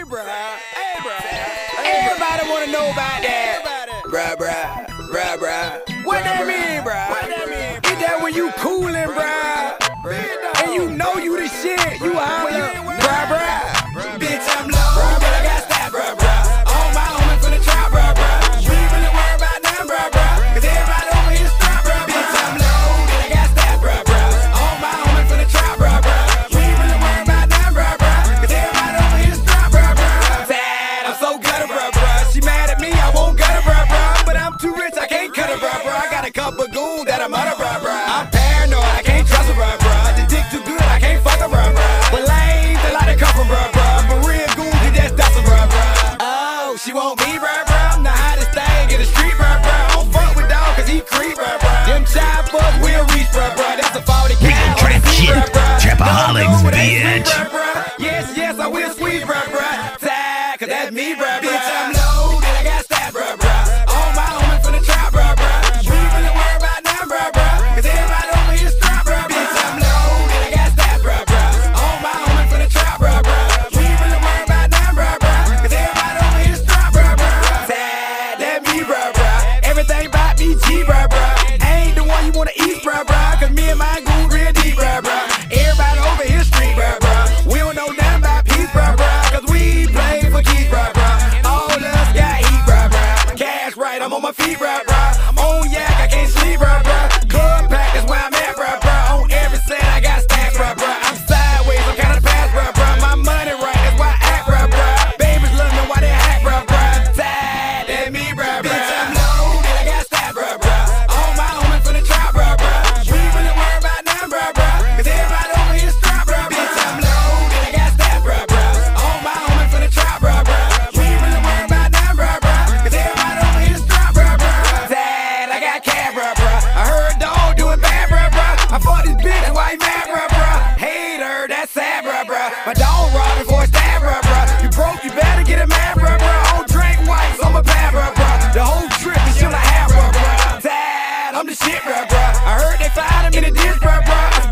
Hey, bruh. Hey, bruh. Everybody want to know about that. Bruh, bruh. Bruh, bruh. What that mean, bruh? What that mean? Is that when you coolin', bruh. I'm paranoid, I can't trust a bruh bruh. The dick too good, I can't fuck a bruh bruh. But lame, they like to come from bruh bruh. But real goon, you just dust a bruh. Oh, she want me bruh bruh. The hottest thing in the street bruh bruh. Don't fuck with dog, he creep bruh bruh. Them child fuck will reach bruh bruh. That's a 40 cow. Real trap shit, trapaholics, bitch. Yes, yes, I will squeeze bruh bruh. Tag, cause that's me my feet wrapped I fought this bitch, that's why he bruh, bruh. Hater, that's sad, bruh, bruh. My dog robbed for it's stab, bruh, bruh. You broke, you better get a man, bruh, bruh. I don't drink white, so I'm a bad, bruh, bruh. The whole trip is shit I have, bruh, bruh. Dad, I'm the shit, bruh, bruh. I heard they fired him in the ditch, bruh, bruh.